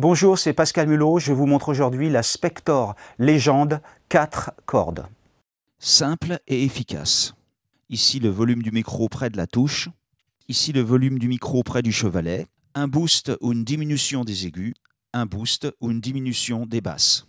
Bonjour, c'est Pascal Mulot. Je vous montre aujourd'hui la Spector Légende 4 cordes. Simple et efficace. Ici le volume du micro près de la touche. Ici le volume du micro près du chevalet. Un boost ou une diminution des aigus. Un boost ou une diminution des basses.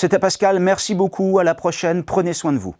C'était Pascal, merci beaucoup, à la prochaine, prenez soin de vous.